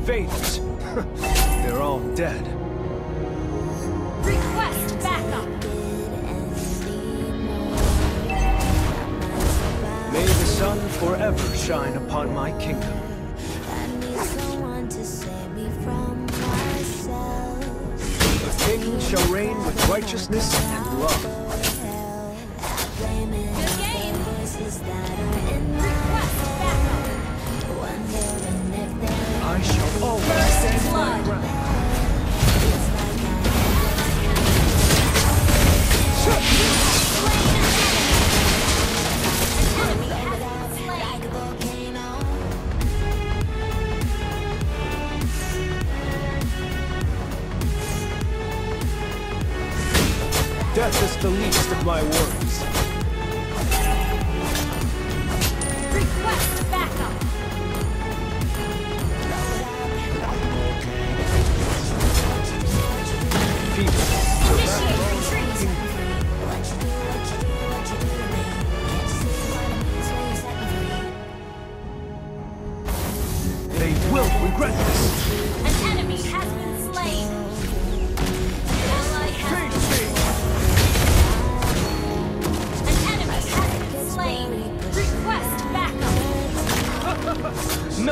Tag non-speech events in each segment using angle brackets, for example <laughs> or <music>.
invaders. <laughs> They're all dead. Request backup. May the sun forever shine upon my kingdom. The king shall reign with righteousness and love. Good game. Death is the least of my worries.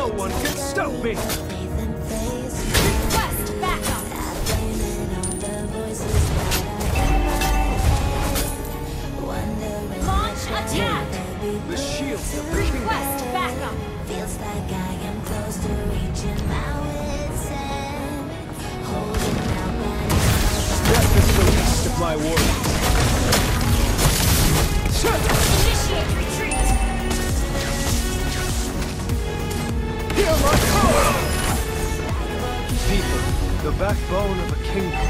No one can stop me! Request backup. Launch attack. The shield of the. Request backup. Feels like I am close to reaching my wit's end. Holding out my Death is the least of my worries. Backbone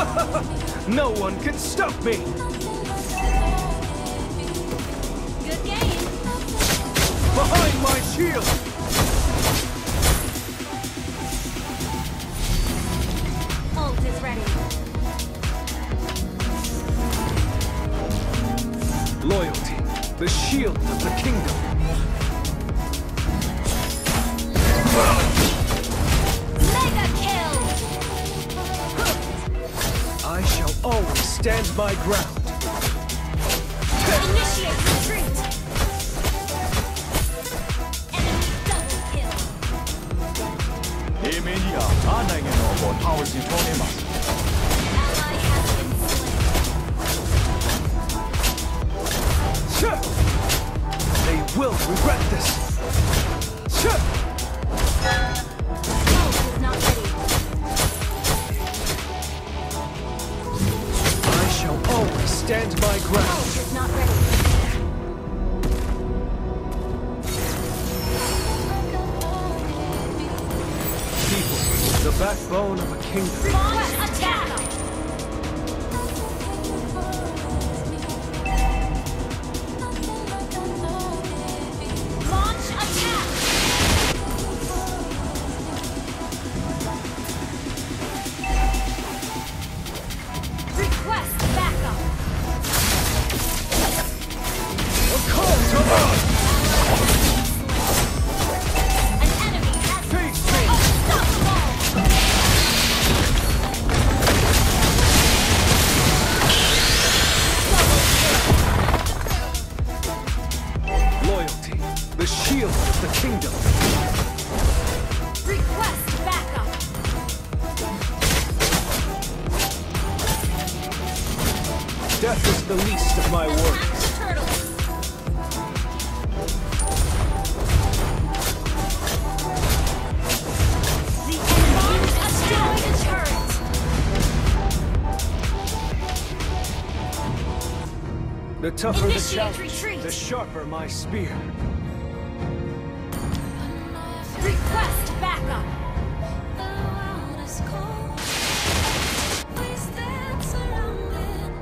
<laughs> No one can stop me! Good game. Behind my shield! the shield of the kingdom. I shall always stand my ground. Initiate retreat! Enemy double kill! 英明にはアナイゲの王を倒し止めます。Stand my ground. Is not ready. People, the backbone of a kingdom. Launch attack. The tougher the Initiate challenge, retreat. the sharper my spear. Request backup. The world is cold. We stand surrounded.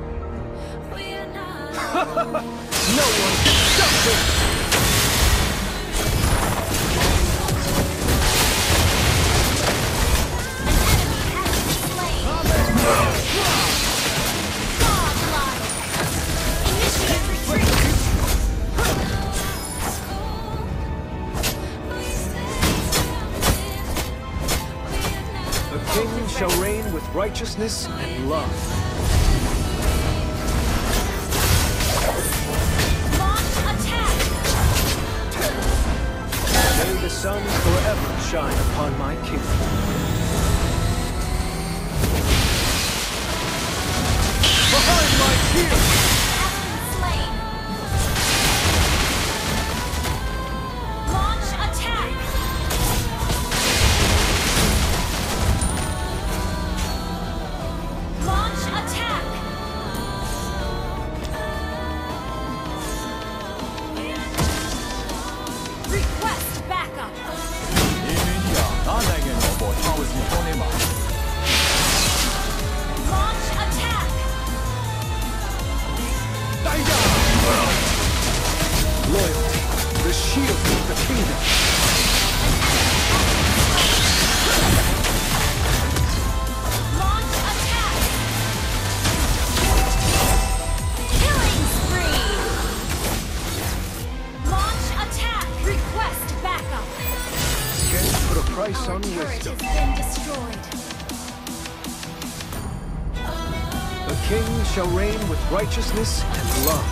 We are not. <laughs> No one can stop me! Not. A king shall reign with righteousness and love. May the sun forever shine upon my kingdom. Behind my shield! Price Our on wisdom. has been destroyed. A king shall reign with righteousness and love.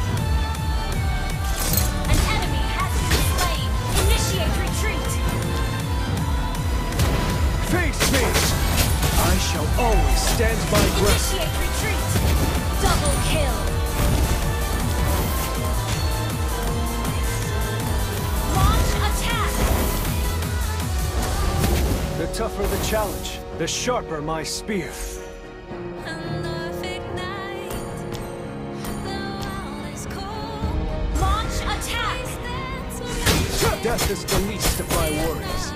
An enemy has been slain. Initiate retreat. Face me! I shall always stand my ground. The tougher the challenge, the sharper my spear. Enough ignite. The world is cold. Launch attack. Death is the least of my worries.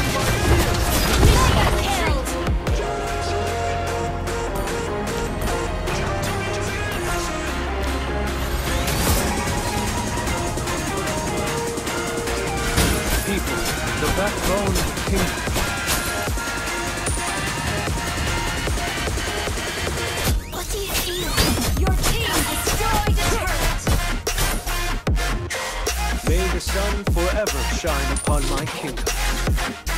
May the sun forever shine upon my kingdom.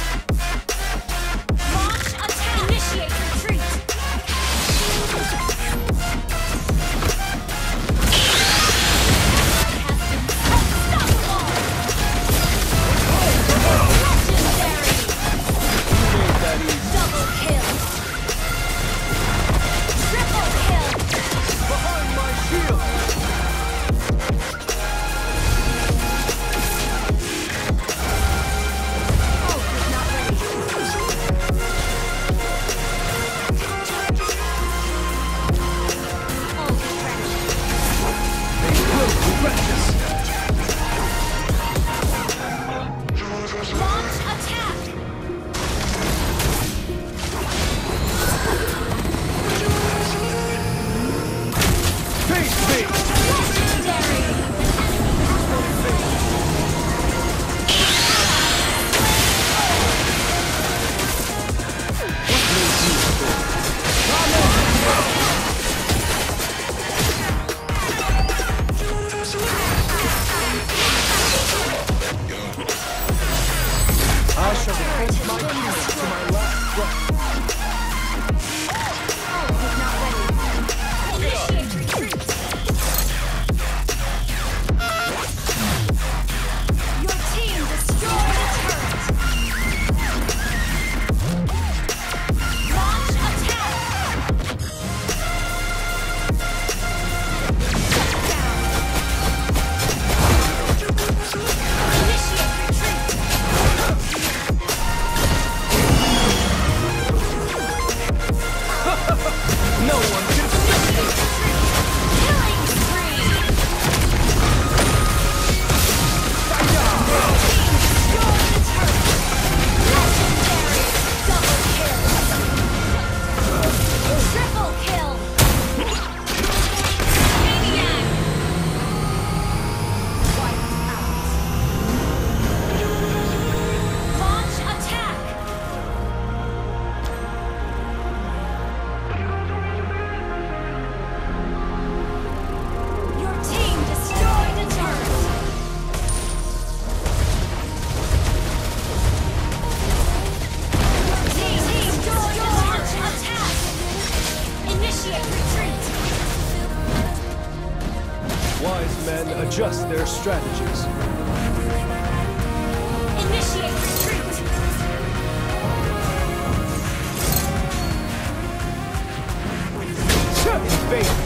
Strategies. Initiate retreat. Invaders!